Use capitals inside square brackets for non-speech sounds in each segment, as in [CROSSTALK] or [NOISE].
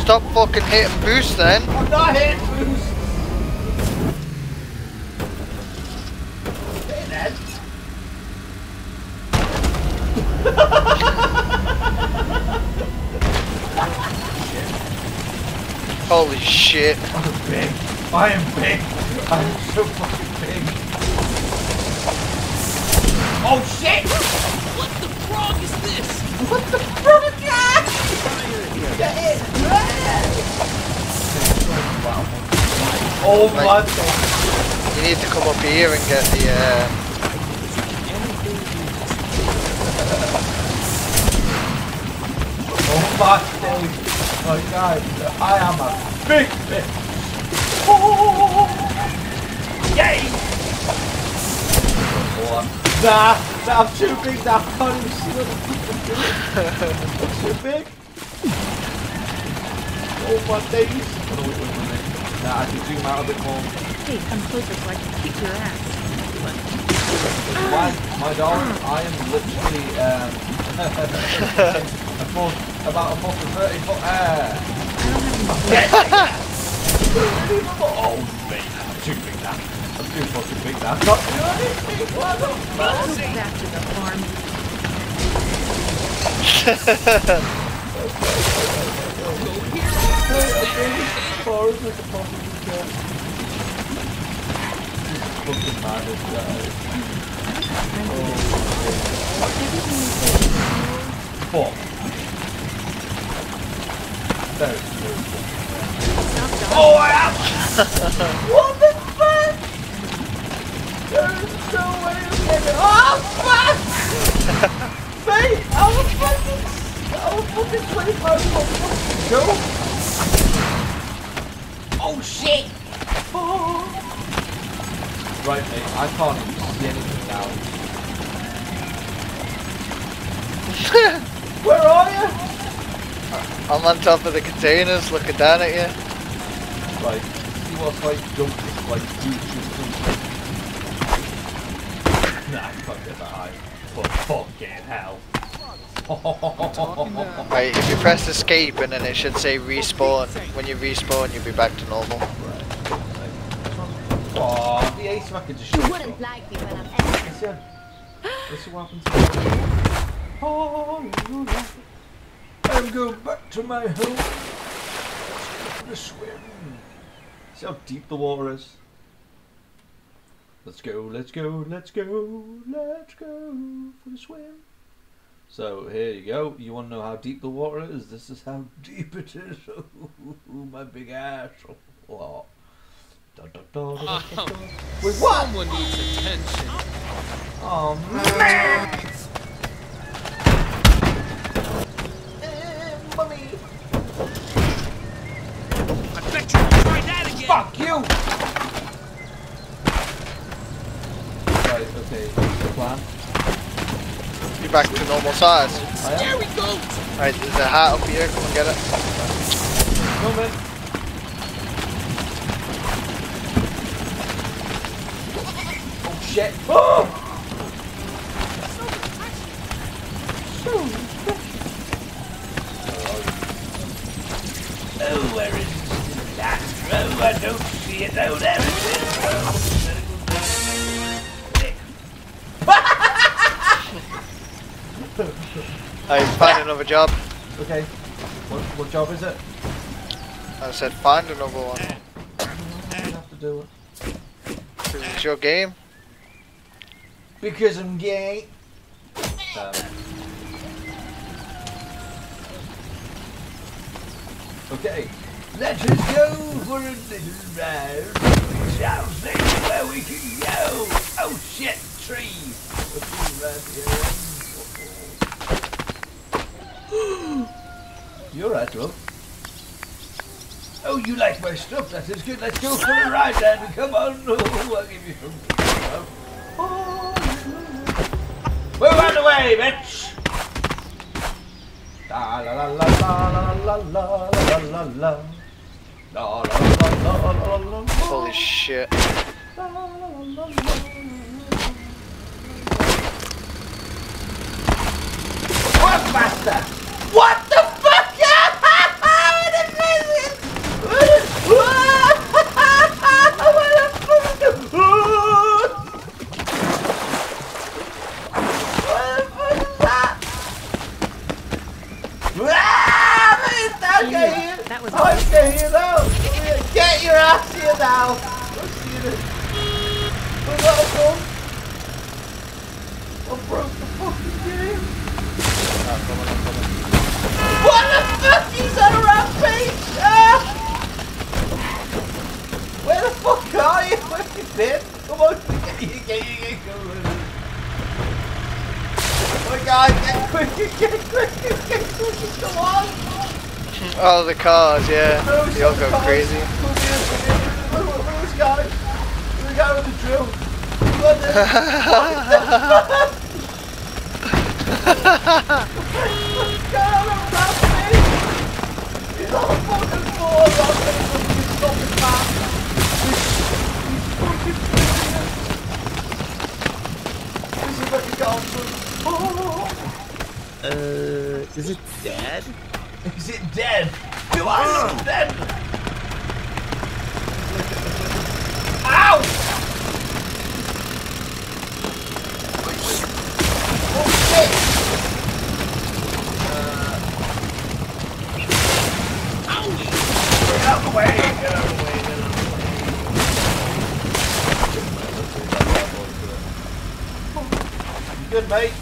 Stop fucking hitting boost then. I'm not hitting boost. Holy shit. I'm big. I am big. I am so fucking big. Oh shit! What the frog is this? What the fuck? Oh my god. You need to come up here and get the uh Oh my god. God. I am a big bitch. Oh. Yay! Nah, nah, I'm too big now. I can't even see what the fuck [LAUGHS] I'm doing. I'm too big. Oh my days. Oh, no, wait, wait, wait, wait. Nah, I can zoom out a bit more. Hey, come closer so I can kick your ass. My, my darling, I am literally um, [LAUGHS] a foot, about a foot and 30 foot air. oh, mate, I'm too big now. I'm too fucking big now. Not doing anything. What the fuck? Back to the farm. [LAUGHS] forward with the pumpkin guy. Fucking mad at guys. Oh Fuck. That is beautiful. Oh, ouch! what the fuck? There's no way I'm getting- OH FUCK! Mate, I'm a fucking- I'm a fucking 25 fucking joke! Oh, shit! Oh. Right, mate, I can't even see anything now. [LAUGHS] Where are you? I'm on top of the containers looking down at you. Right, see what's like jump this like YouTube jump. Nah, fuck it, that high. For fucking hell. [LAUGHS] Right, if you press escape and then it should say respawn. When you respawn you'll be back to normal. Aw, the ace I could just You shoot. wouldn't like me when I'm angry. Let's see, let's see what happens. to Oh, I'm going back to my home. To swim. See how deep the water is. Let's go, let's go, let's go, let's go for a swim. So here you go. You want to know how deep the water is? This is how [LAUGHS] deep it is. Ooh, my big ass. Oh. Da, da, da, da, da, da. Wait, what? Someone needs attention. Oh man! Mommy! I bet you try that again. Fuck you! Right, okay, the plan? You're back to normal size. I There we go. Alright, there's a hat up here, come and get it. Oh shit! Oh, another job. Okay. What, what job is it? I said find another one. I have to do it. Because it's your game. Because I'm gay. Um. Okay. Let us go for a little ride. We shall see where we can go. Oh shit, tree. What's around here? You're right, bro. Oh, you like my stuff? That is good. Let's go for a ride, then. Come on. Oh, I'll give you some. Move out the way, bitch! La la la la la la la la la la la. La la la la la la la. Holy shit. What master? What the fuck? what amazing! what the fuck is that? That was I'm getting you now! Get your ass here now! We're not done! I broke the fucking game! I'm coming, I'm coming. What the fuck? He's on a rampage! Ah! Where the fuck are you? [LAUGHS] Where you been? Come on, get you, get you, get going. Oh my god, get quick, get quick, get quick, come on! Oh, the cars, yeah. Those They all go guys. crazy. Look at look at those guys. The guy with the drill. What the God, I'm laughing. He's on a fucking floor, laughing. He's stopping back. He's fucking brilliant. This is what you got Oh, Uh, is it dead? is it dead? You are not dead. Ow! Oh shit! Get out of the way! Get out of the way! Get out of the way! You good, mate?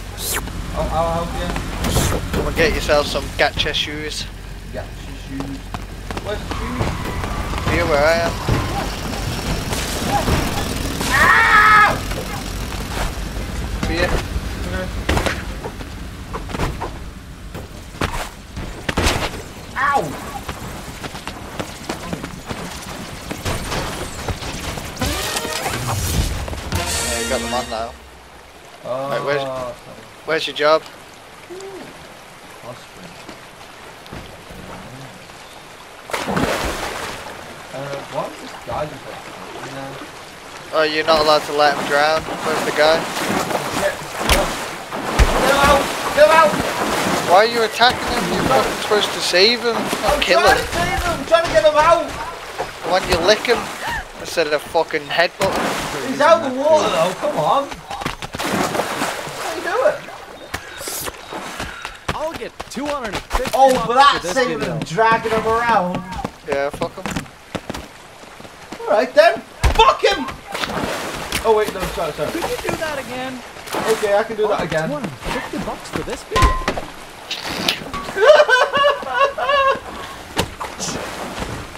I'll, I'll help you. Come and get yourself some gacha shoes. Yeah, shoes. Where's the shoes? Here where I am. Here. Ow! You got them on now. Oh, Right, where's- ah. Where's your job? Hospital. Uh, why is this guy just like, you know? Oh, you're not allowed to let him drown. Where's the guy? Shit. Get him out! Get him out! Why are you attacking him? You're fucking supposed to save him, not I'm kill trying to save him! I'm trying to get him out! Why don't you lick him instead of fucking headbutt him? He's out of the water though, come on! What are you doing? I'll get 250 Oh, but that's for this saving him, dragging him around. Yeah, fuck him. Alright then, fuck him! Oh wait, no, sorry, sorry. Could you do that again? Okay, I can do that oh, again. 250 bucks for this video. [LAUGHS]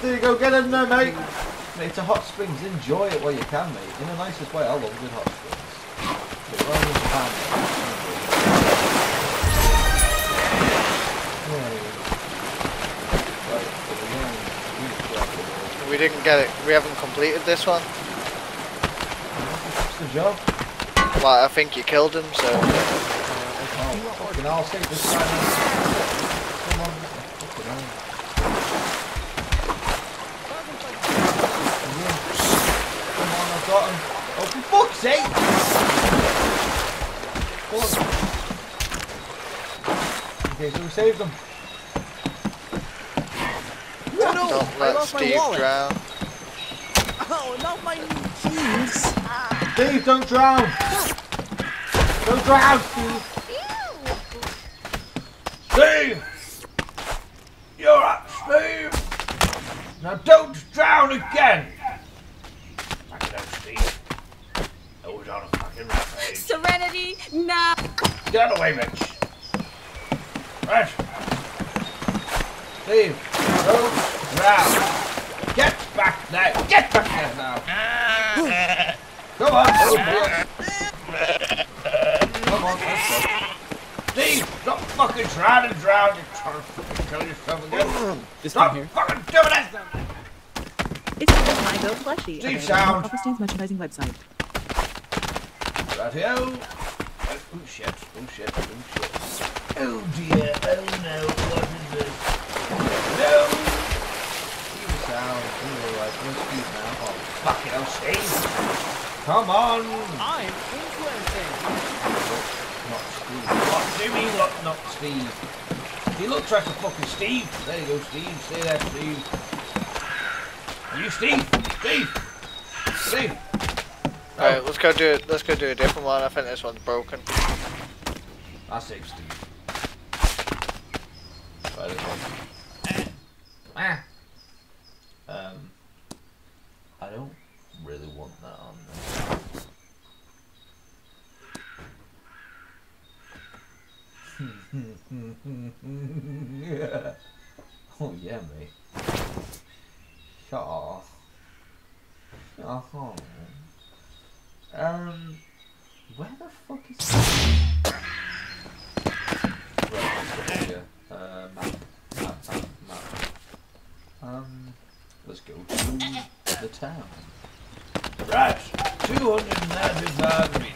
There you go, get in there, mate. Mate, it's a hot springs. Enjoy it while you can, mate. In the nicest way. I love good hot springs. But when didn't get it. We haven't completed this one. What's the job? Well, I think you killed him, so. Oh, I'll save this guy. Come on. Fucking hell. Come on, I've got him. Oh, for fuck's sake! Okay, so we saved them. Oh no! Don't I let lost my Steve wallet. drown. Oh, not my keys. Steve, don't drown! Don't drown, Steve! Steve! You're up, Steve! Now don't drown again! Back it up, Steve. I was on a fucking rampage. Serenity, now. Get out of the way, bitch! Right. Steve, don't drown! Get back there! Get back there now! [LAUGHS] Come on! Oh, Come on, let's go. Steve, stop fucking trying to drown. You're trying to fucking kill yourself again. This Stop here. fucking doing it! It's the My Go plushie. Steve available sound. on Upperstand's merchandising website. Rightio. Oh, oh shit, oh shit, oh shit. Oh dear, oh no, what Steve sound. Alright, no Steve now. Oh, fuck it, oh Steve! Come on! I'm influencing. Not Steve. What do you mean, what, not Steve? He looks like a fucking Steve. There you go, Steve. Stay there, Steve. Are you Steve? Steve! Steve! Alright, let's go do it. Let's go do a different one. I think this one's broken. I saved Steve. Try this one. Ah, um, I don't really want that on there. yeah. [LAUGHS] Oh yeah, mate. Shaw. Shaw. Oh, um, where the fuck is? pounds. Right, 295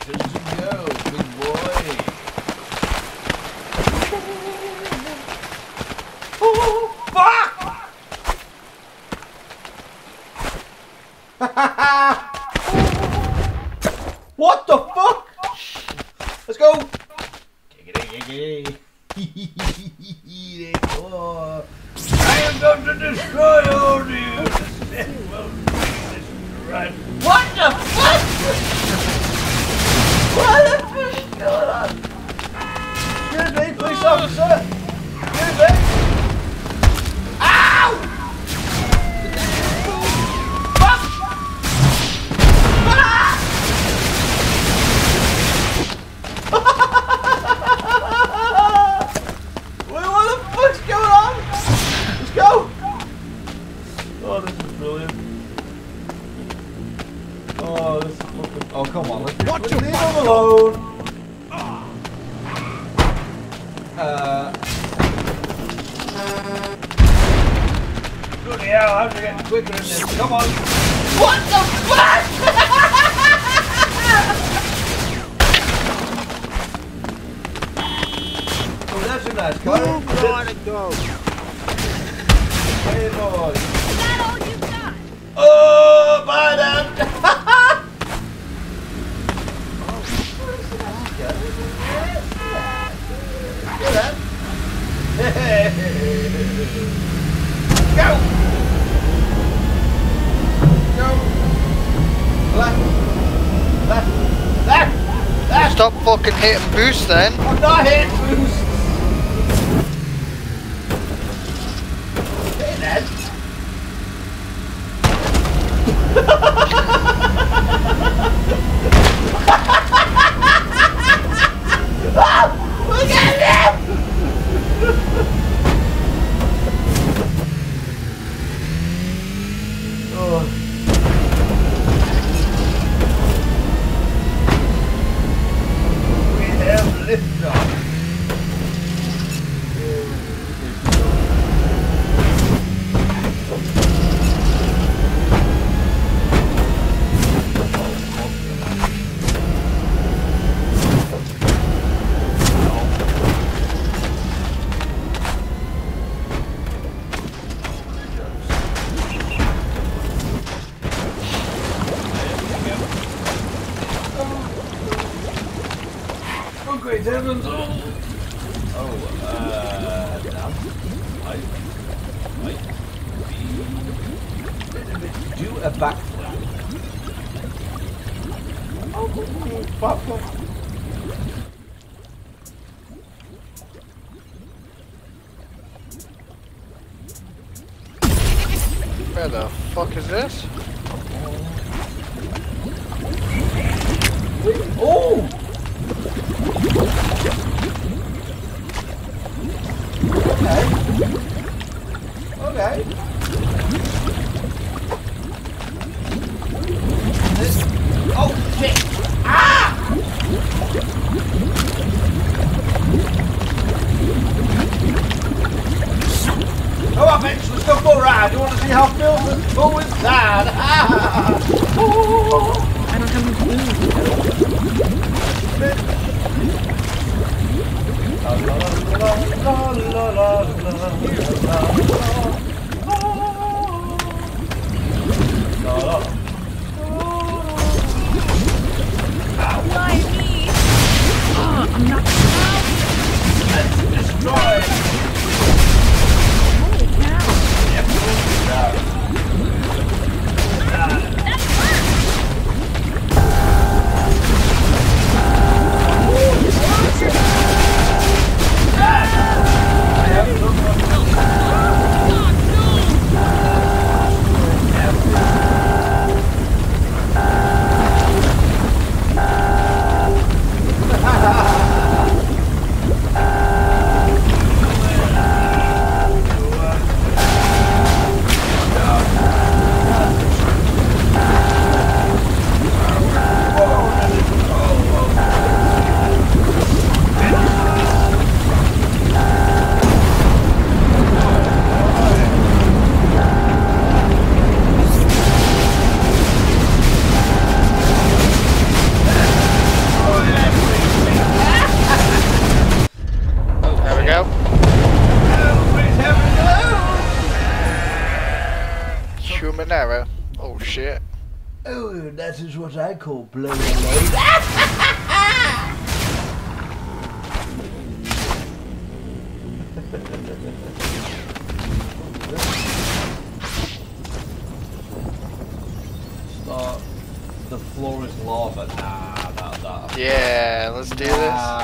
That? Go! Go! Left! Left! Left! Left! Stop fucking hitting boost then! I'm not hitting boost! Hey then! ah! 我干你！With. Eh? Oh shit. Oh, that is what I call blowing a load. Start. The floor is lava. Nah, that, that. Yeah, let's do this. Nah. Shit.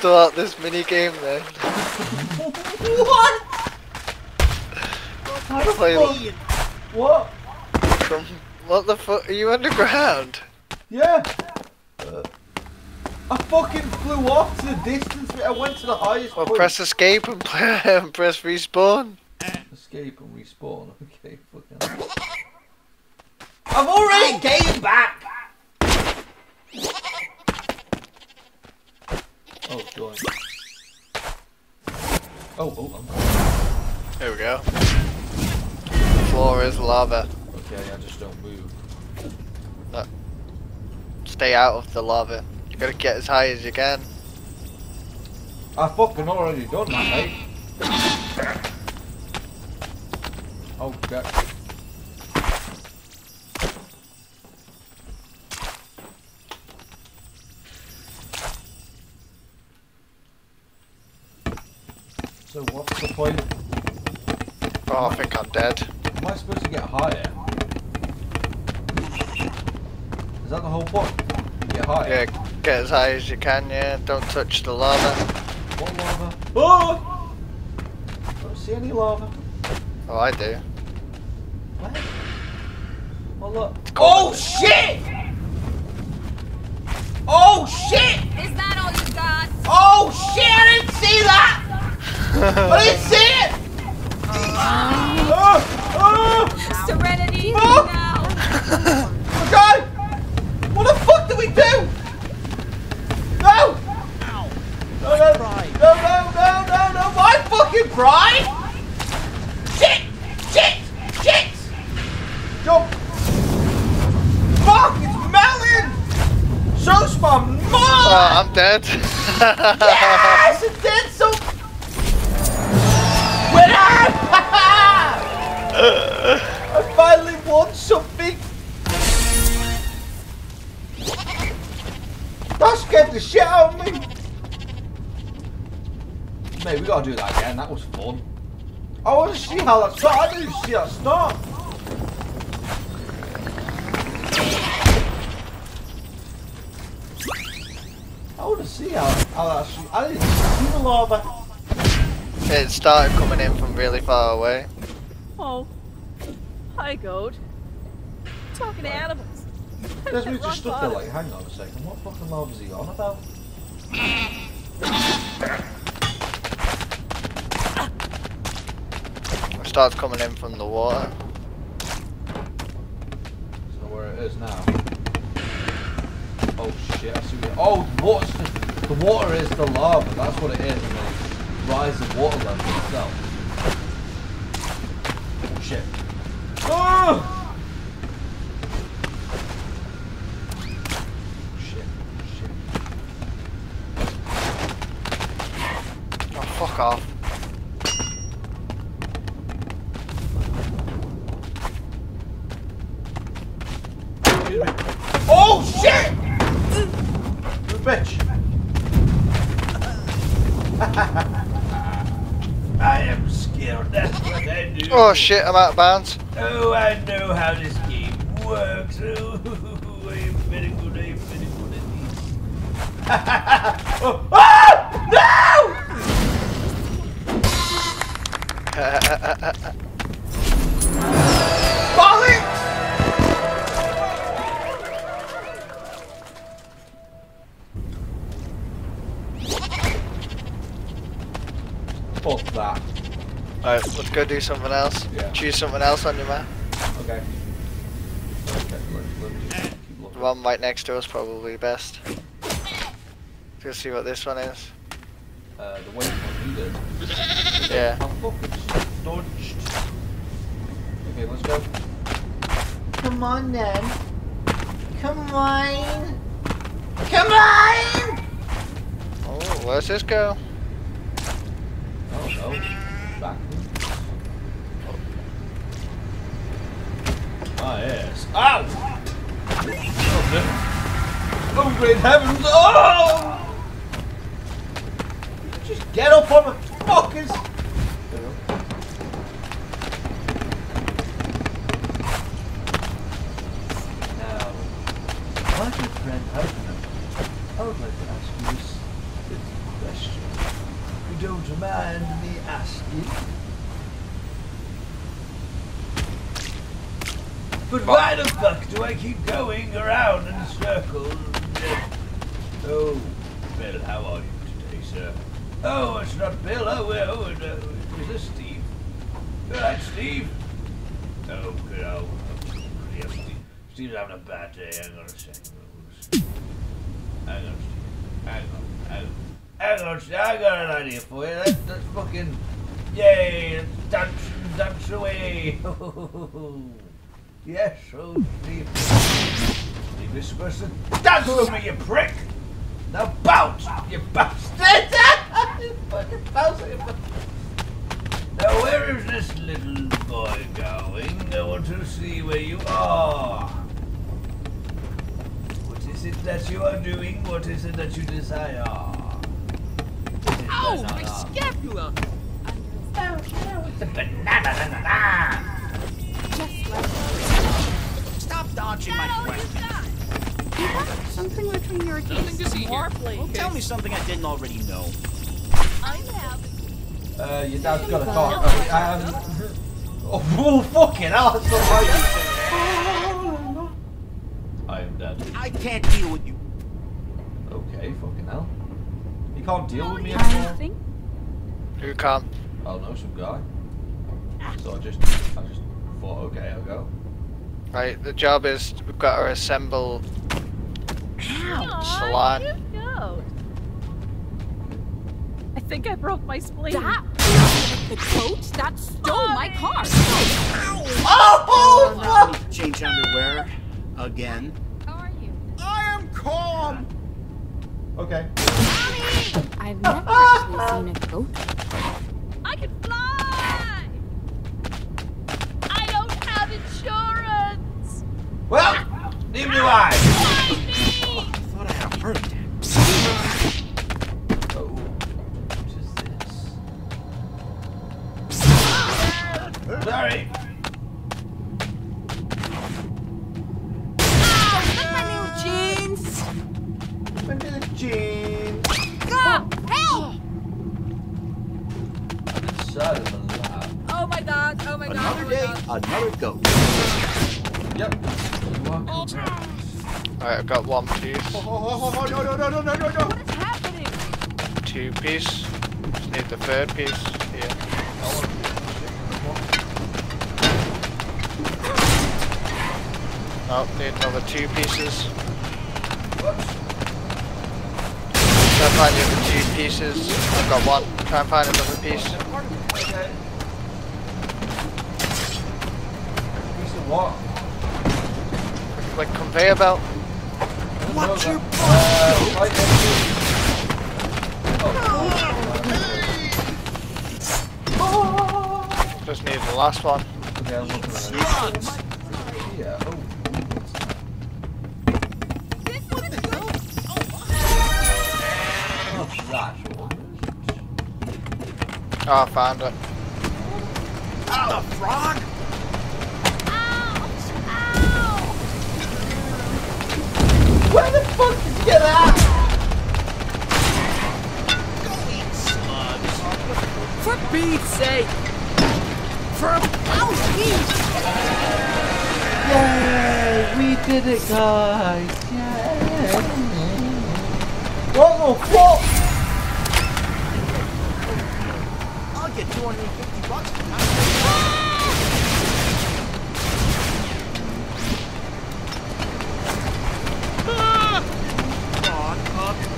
Come and start this mini game then. [LAUGHS] what? How the Play fuck? What? Come. What the fuck? Are you underground? Yeah. Uh, I fucking flew off to the distance. I went to the highest Well, point. press escape and, [LAUGHS] play, and press respawn. Escape and respawn. Okay, fucking. I've already came back. Oh, join. Oh, I'm. Here we go. The Floor is lava. Okay, I just don't move. Stay out of the lava. You gotta get as high as you can. I fucking already done that, mate. Oh, God. So what's the point? Oh, I think I'm dead. Am I supposed to get higher? Is that the whole point? Get higher? Yeah, get as high as you can, yeah. Don't touch the lava. What lava? Oh! Don't see any lava. Oh, I do. Where? Oh look. Oh, shit! Oh shit! Is that all you got? Oh shit! I didn't see that! I didn't see it! Oh! [LAUGHS] Oh! Serenity Oh! now. Okay! What the fuck did we do? No! No, no, no, no, no, no, no, my fucking pride! Shit! Shit! Shit! Jump! Fuck, it's melting! So's my mom! Oh, I'm dead. Yes, it did so. Winner! I finally won something. That scared the shit out of me. Mate, we gotta do that again. That was fun. I want to see how that started. I didn't see that start. I want to see how, how that. actually- I didn't see the lava. it started coming in from really far away. Oh. Hi, goat. Talking to animals. There's me just stood there like, hang on a second, what fucking lava is he on about? It starts coming in from the water. So where it is now. Oh shit, I see what Oh, what's the water's just, the water is the lava, that's what it is, and then it rises the water level itself. Oh shit. Oh! Shit, shit. Oh, fuck off. Excuse me. Oh shit! You bitch. I am scared, that's what I do. Oh shit, I'm out of bounds. Oh, I know how this game works. Oh, I am very good. I am very good at this. [LAUGHS] oh, ah! No! Bollocks! Fuck that. Alright, let's go do something else. Yeah. Choose something else on your map. Okay. Okay, let's, let's The one right next to us probably best. Let's see what this one is. Uh, the waypoint needed. Yeah. I'm fucking dodged. Okay, let's go. Come on then. Come on. Come on! Oh, where's this go? Oh no. Ah, yes. Ow! Oh, oh great heavens! Oh! Just get up on the fuckers! Yes, oh, Steve. Steve is supposed to dance with me, you prick! Now bounce, you bastard! you fucking bastard. Now, where is this little boy going? I want to see where you are. What is it that you are doing? What is it that you desire? What is Ow! that? My scapula! It's a banana, banana. Dodging my question. Something between your Nothing teeth. to see here. More, please. Tell me something I didn't already know. I'm having. Uh, your dad's got a car. Um, oh, [LAUGHS] oh, fucking hell, that's not right. I am dead. I can't deal with you. Okay, fucking hell. You can't deal with me I anymore. think Who can't? Oh no, some guy. So I just, I just thought, okay, I'll go. Right, the job is we've got to assemble Aw, Salon. go. I think I broke my spleen. that the coach that stole my car. Oh, oh no, no. Oh, change underwear again. How are you? I am calm. Okay. Mommy. I've never actually seen a goat. I can fly! I don't have insurance! Well, neither do I. Fly! I thought I had a heart attack. Oh, what is this? Sorry. my new jeans! Went to the gym. Ah, help! Inside of the lab. Oh my god, oh my god, Another oh day, god. another goat. Yep. You. Alright, I've got one piece, oh, oh, oh, oh, no, no, no, no, no, no, no. What is happening? two piece. Just need the third piece here. Oh, need another two pieces. Try and find the other two pieces. I've got one. Try and find another piece. Okay. Piece of what? Like conveyor belt. Watch your Just need the last one. to- I'm looking at it. Yeah, oh. Oh, I found it. The frog? fuck did you get that? For Pete's sake! For How's Yay! We did it, guys! Yay! What the fuck? I'll get 250 bucks for that.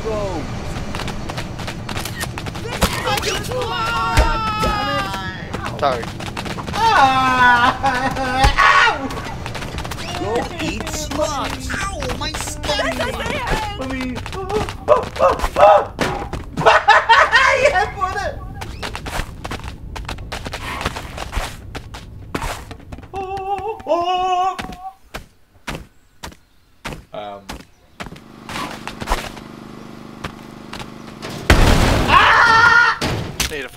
Up road. Sorry. Ah! Go eat slugs. Ow, my skin. Let me. [LAUGHS] yeah, put it. Um. Need to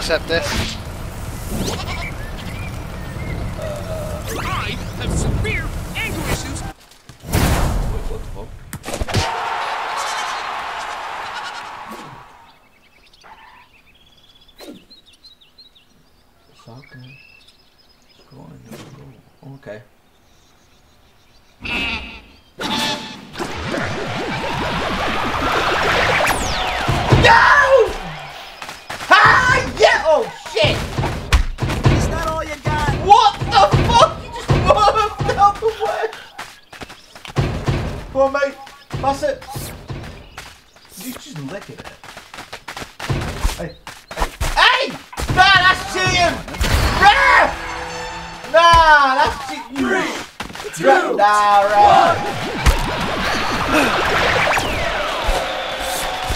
accept this. Mate. Pass it. You just licking it. Hey, Hey! Nah, that's cheating! Rah! Nah, that's cheating. Three, two, nah, right.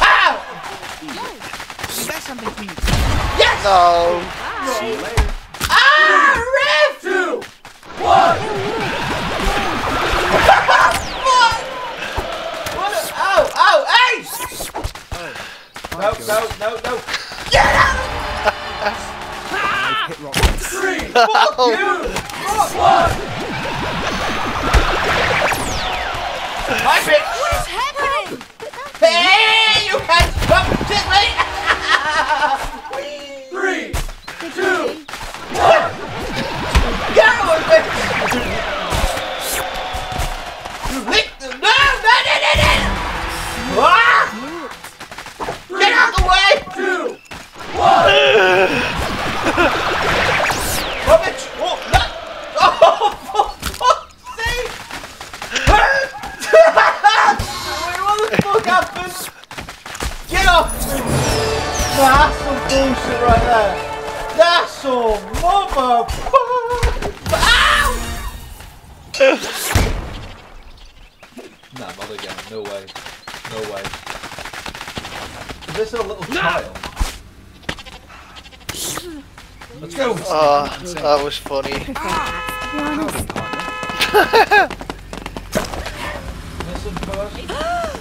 Ow! Is that something for you? Yes! No. Ah, ref! Two, one. No, no, no, no. Get out! Hit rock. Three, [LAUGHS] fuck you! Fuck one! My bitch! What is happening? Hey, you can't stop shit, mate! That was funny. To be honest, Listen first.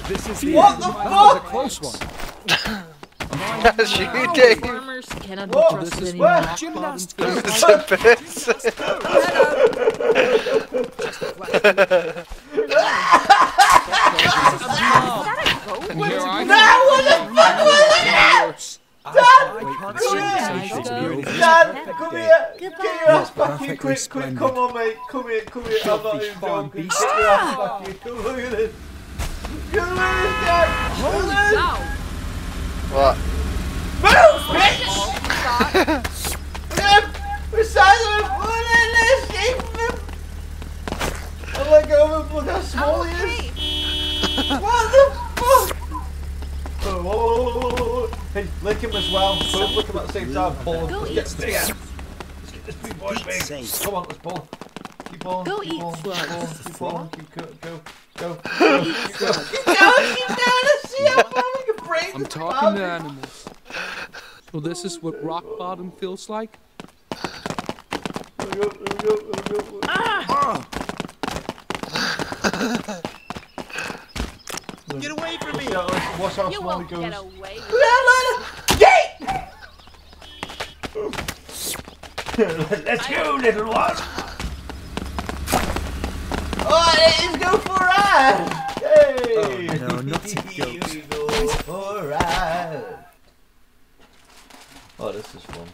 This is What the That was a close one. That's you, Dave. Farmers cannot be Whoa, trusted this is. Where? Gymnastics. It's a bit. And Now, what the fuck was I Dad, come here. this. It should be over. Dad, come here. Get your ass back here, perfectly quick, quick. Come on, mate. Come here, come here. I'm not even farm joking. Get your ass back here. Come look at this. Look at this, Dad. Look Holy at this. What? Move, bitch! Look at him. We're silent. Look at this. Shake him. I'm like, oh, look how small he is. What the fuck? Oh. Hey, lick him as well. Both lick him at the same time. Pull him. Go Let's eat get this. Let's get this big boy big. sake. Come on, let's pull. Keep on. Go keep eat on. Keep on. Keep on. Keep go. Go. Go. [LAUGHS] Eat slugs. Keep going, keep going. Let's see how far we can break I'm talking to animals. So this is what rock bottom feels like? There we go. There we go. There we go. Ah! Ah! [LAUGHS] Get away from me! Yeah, let's watch how You small won't goes. get away. Let's go, little one. Oh, it is go for a ride. Hey! Oh, no, not a Here goat. [LAUGHS] go for a ride. Oh, this is fun.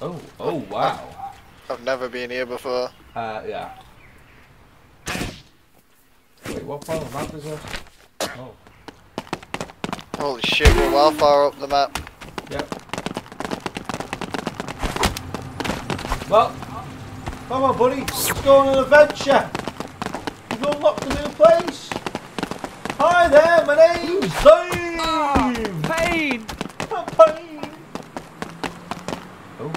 Oh, oh wow. I've never been here before. Uh, yeah. Wait, what part of the map is this? Oh, Holy shit, we're well far up the map. yep. Well, come on, buddy. Let's go on an adventure. We've unlocked a new place. Hi there, my name's Dave. Ah, Pain! Pain. Oh,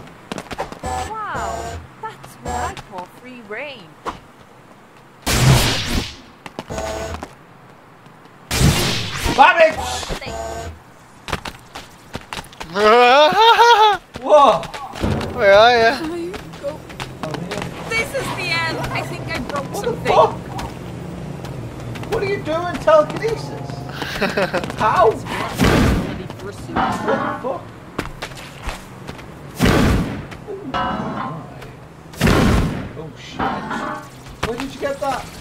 Wow, that's what I call free range. Babbage! Whoa! Where are you? This is the end. I think I broke What the fuck? What are you doing telekinesis? [LAUGHS] How? What Ready for a suit. the fuck? Oh my. Oh shit. Where did you get that?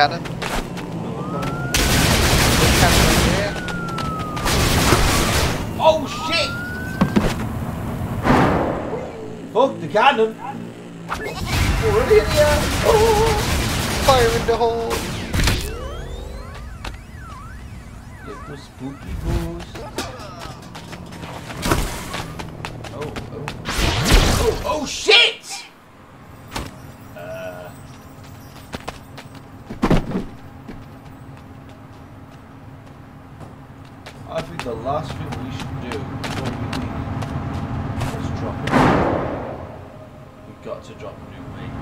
cannon. Cannon. Oh shit! Fuck the cannon! Already in here! Oh! Fire in the hole. Little spooky ghost. Oh, oh. Oh, oh shit! Uh. I think the last thing we should do before we leave is drop it. We've got to drop a new mate.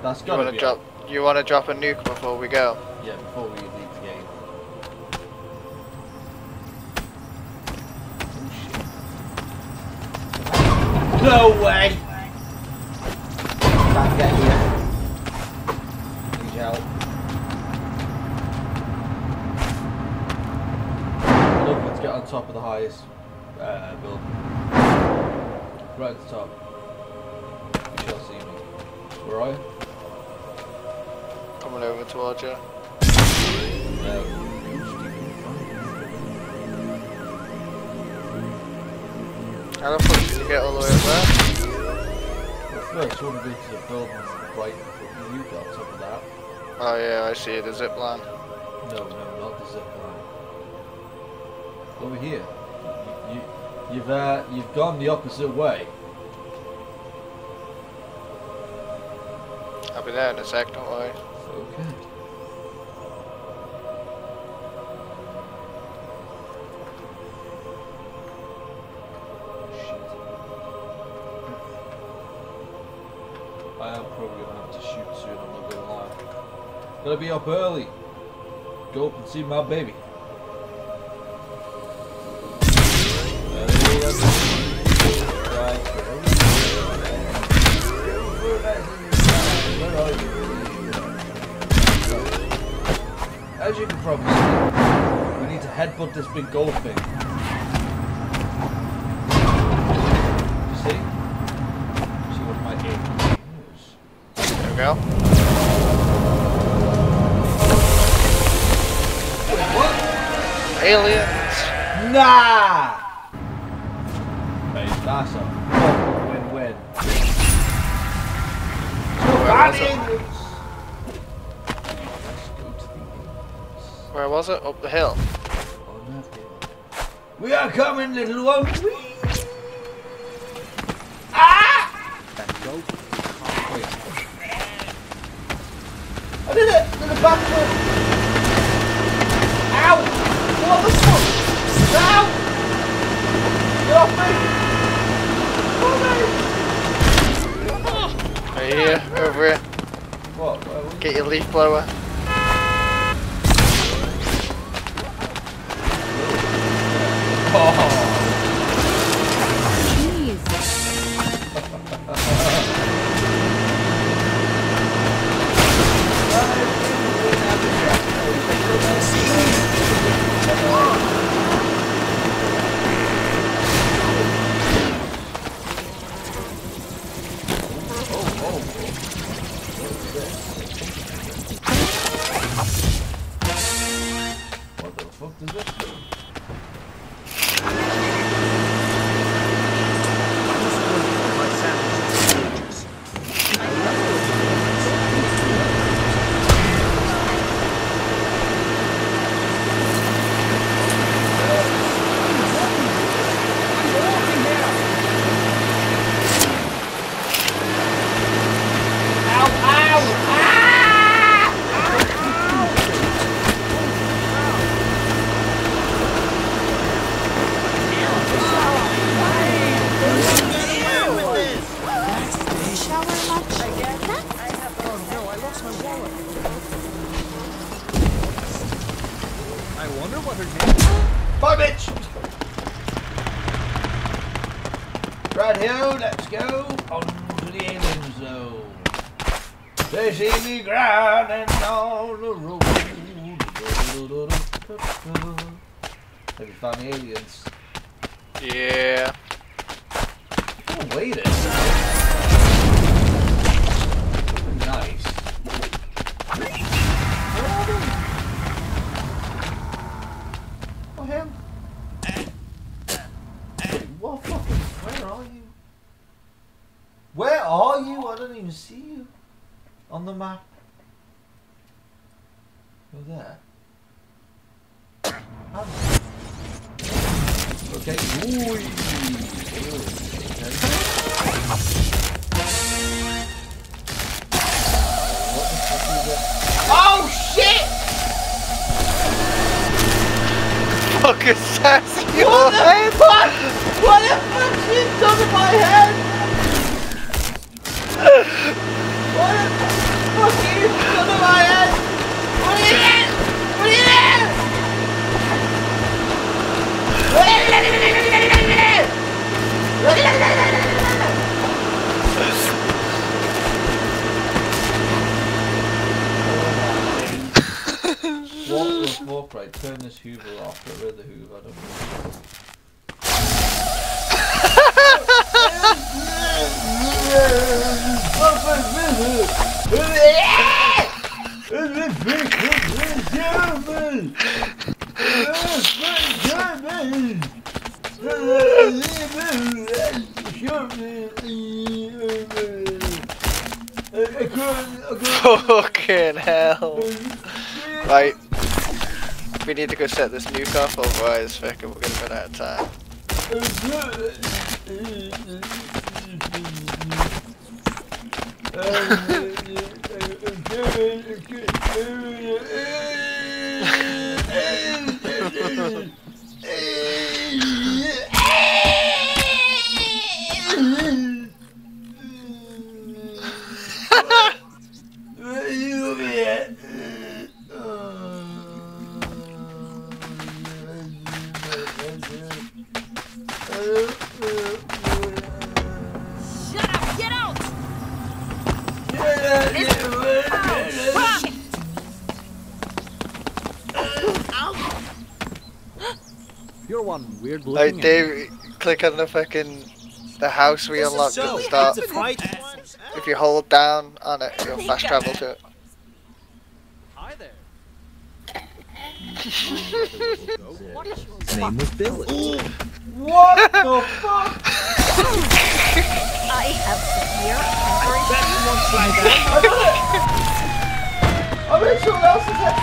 That's You wanna be drop? You wanna drop a nuke before we go? Yeah, before we leave the game. Oh. No way! Can't get here. Need your help. Look, let's get on top of the highest uh, building. Right at the top. You shall see me. Where are you? Coming over towards you. How the fuck did you get all the way up there? Well, first, want to to the building right before you got on top of that. Oh yeah, I see the zip line. No, no, not the zip line. Over here. You, you've uh, you've gone the opposite way. I'll be there in a sec, don't worry. Okay. Shit. I am probably gonna have to shoot soon. I'm not gonna lie. Gotta be up early. Go up and see my baby. as you can probably see, we need to headbutt this big gold thing. You see? See what my aim is. There we go. Wait, what? Aliens. Nah! Up the. Hill. We are coming, little one. Whee! The fuck? What the fuck you done to my head? What the fuck my head? What doing? What the fuck, right? Turn this Hoover off, get rid of the Hoover, I don't know. Fucking hell. Right. We need to go set this nuke off, otherwise fucking we're gonna run out of time. Shut You're one weird Like, looking. Dave, click on the fucking the house we unlocked at the start. If you hold down on it, you'll fast travel to it. Hi there. His name was Billy. What the [LAUGHS] fuck? I have severe temporary I did it! I made someone else's head.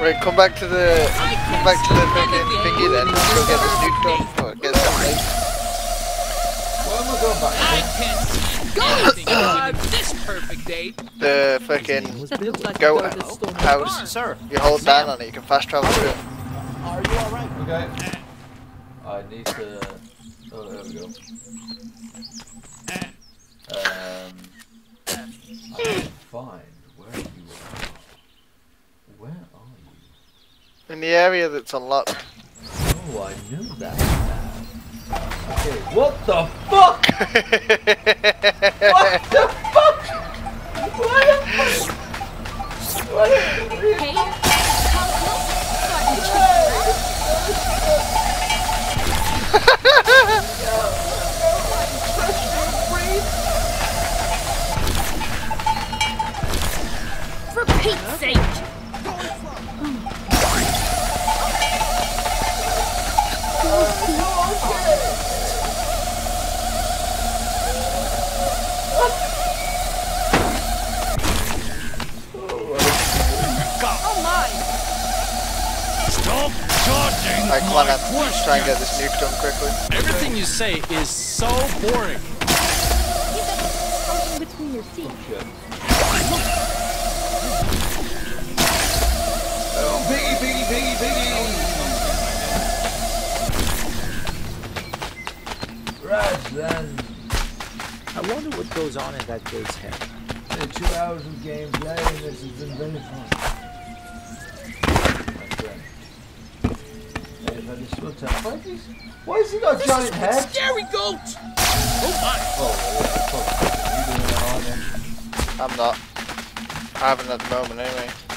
Right, come back to the come back to the thingy, thingy then. Go get this nuke done. Or get something. Where am I going back? I can't see anything this perfect day. The fucking That Go house. Sir, You hold down on it, you can fast travel through it. are you alright? Okay. I need to. Oh, there we go. Um. I need to find where you are. Where are you? In the area that's unlocked. Oh, I knew that. Okay, what the fuck? [LAUGHS] What the fuck? What the fuck? What the Hey, For Pete's sake! Alright, come on my then. Let's try and get this nuke done quickly. Everything you say is so boring. Between your teeth. Oh, piggy, piggy, piggy, piggy! Right then. I wonder what goes on in that kid's head. Uh, two hours of gameplay and this has been very fun. I just slow down. Why, is he, why has he got a giant head? Scary goat! Oh my! Oh, yeah, fuck. You doing it on then? I'm not. I haven't at the moment anyway.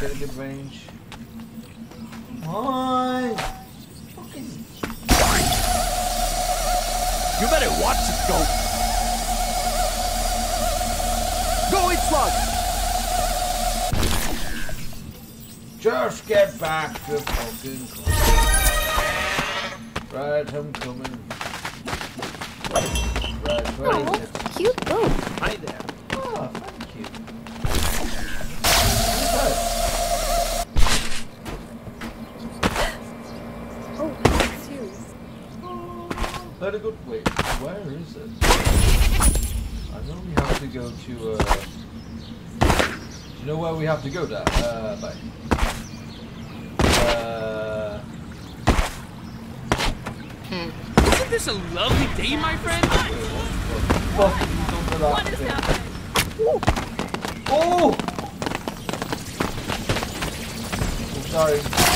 Get a good range. Come on. Fucking. You better watch it, go. Go eat slug. Just get back to fucking class. Right, I'm coming. Right, where is it? Cute boat. Hi there. Let it go. Wait, where is it? I know we have to go to. Uh, do you know where we have to go, Dad? Uh, bye. Uh, Hmm. Isn't this a lovely day, my friend? you done to What is thing? happening? Oh! I'm sorry.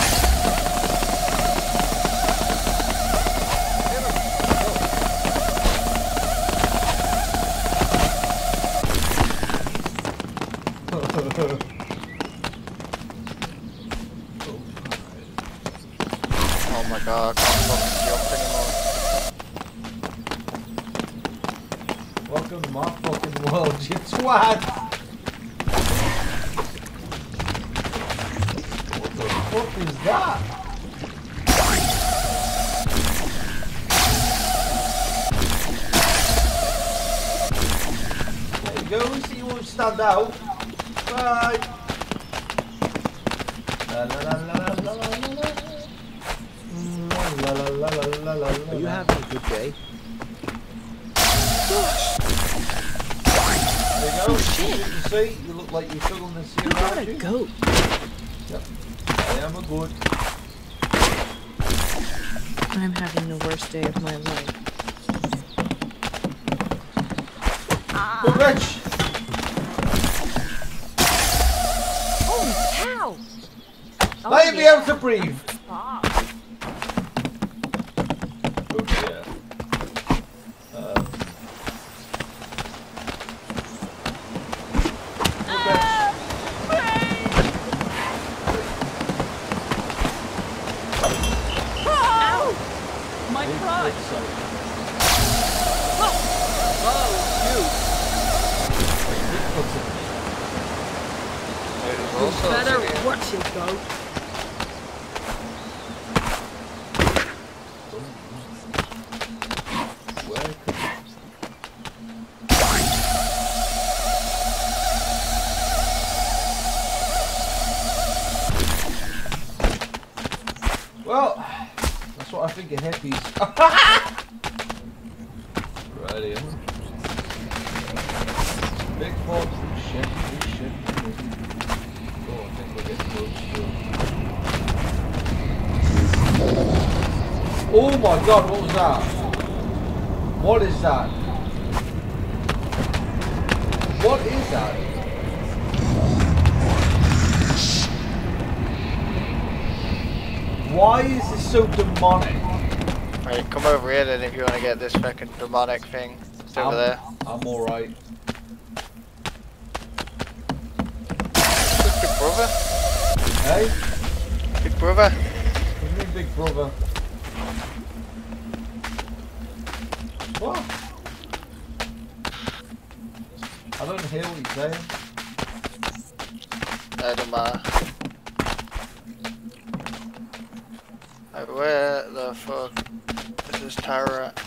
Out. Bye. La la la la la la la la. La la la la la la la. Are you having a good day? There you go. You see, you look like you're struggling to see You got around a you. goat. Yep. I am a good. I'm having the worst day of my life. Good Rich. Now you be able to breathe. Why is this so demonic? Right, come over here then if you want to get this fucking demonic thing. It's over I'm, there. I'm alright. Big brother? Hey? Big brother? What do you mean, big brother? What? I don't hear what you're saying. I don't matter. Where the fuck is this tower at?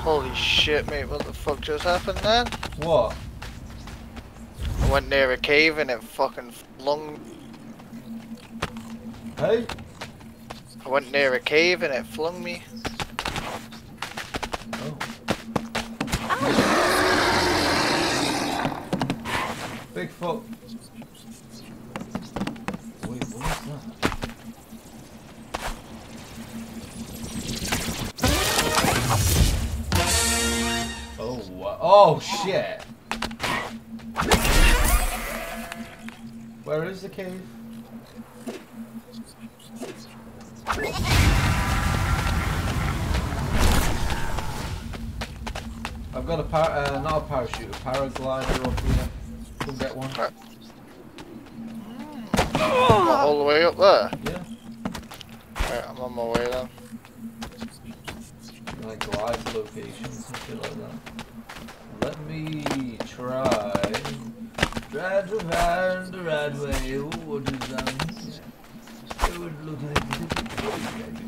Holy shit, mate, what the fuck just happened then? What? I went near a cave and it fucking flung. Hey? I went near a cave and it flung me. Oh. Bigfoot. Wait, what was that? Oh, oh shit! Where is the cave? I've got a par- uh, not a parachute, a paraglider up here. Come get one. What, all the way up there? Yeah. Right, I'm on my way then. Like locations and shit like that. Let me try. The van the right way. What is here? It would look like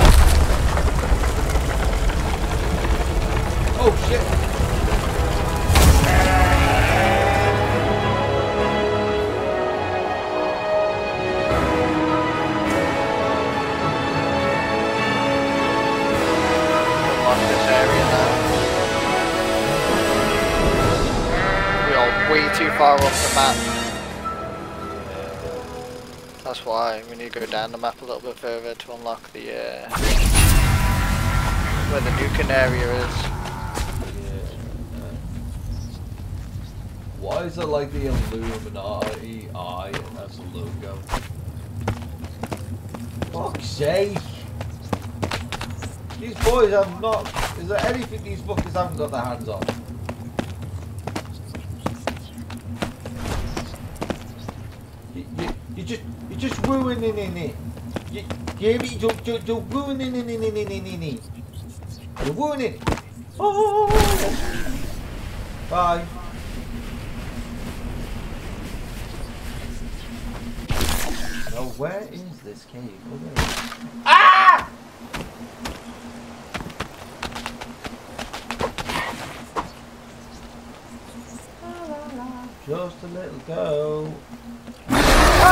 That's why we need to go down the map a little bit further to unlock the uh, where the nuking area is. Yeah. Why is it like the Illuminati eye as a logo? Fuck's sake! These boys have not. Is there anything these fuckers haven't got their hands on? Just, you're just ruining it. You, you, you, you're, you're, you're ruining it. You're ruining it. Oh. Bye. So where is this cave? Oh. Ah! Just a little go.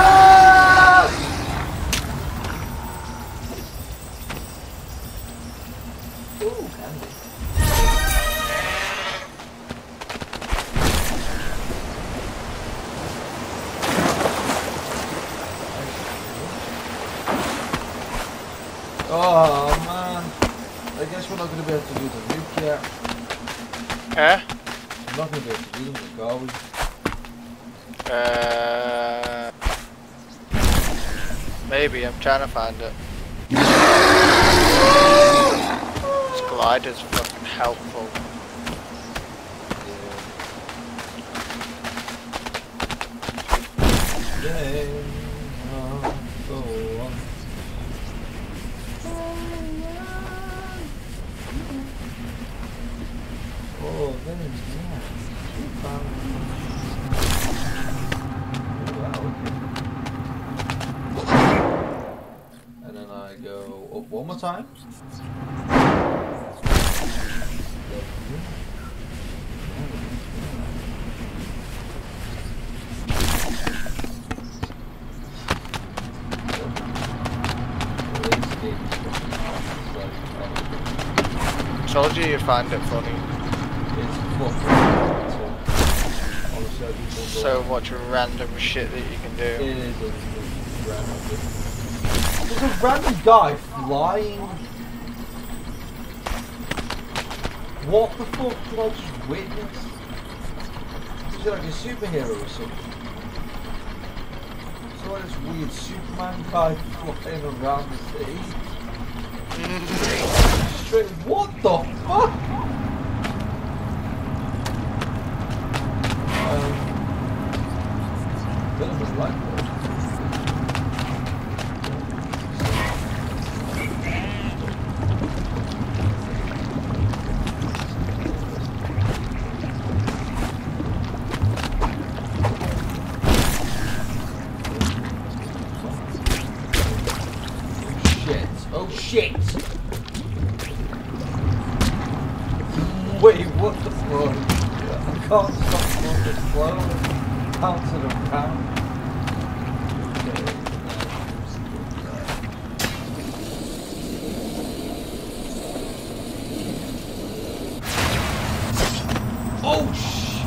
Ah! Trying to find it. [LAUGHS] This glider's fucking helpful. Time. Told you you'd find it funny. So much random shit that you can It do. is a random. There's a random guy flying. What the fuck did I just witness? Is he like a superhero or something? So this weird Superman guy flying around the city. [LAUGHS] Straight, what the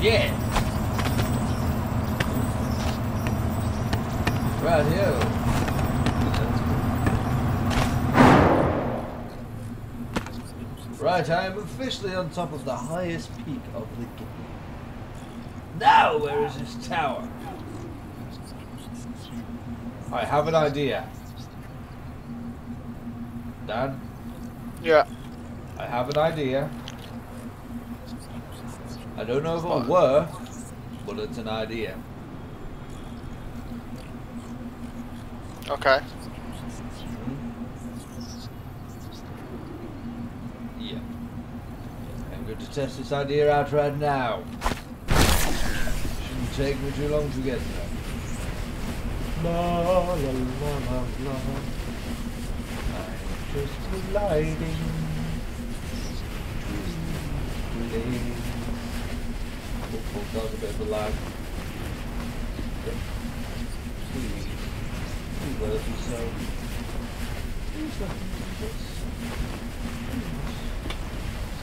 shit! Right here. Right, I am officially on top of the highest peak of the game. Now, where is this tower? I have an idea. Dan, Yeah. I have an idea. I don't know if it'll What? work, but it's an idea. Okay. Hmm? Yeah. I'm going to test this idea out right now. Shouldn't take me too long to get there. La la la la la. I'm just gliding. Gliding. That was a bit of a lag. Please. Please let it be so. Please let me do this.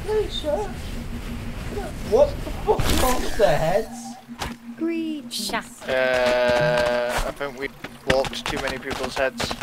Please, sir. What the fuck wrong with their heads? Screech. Shut Uh, I think we walked too many people's heads.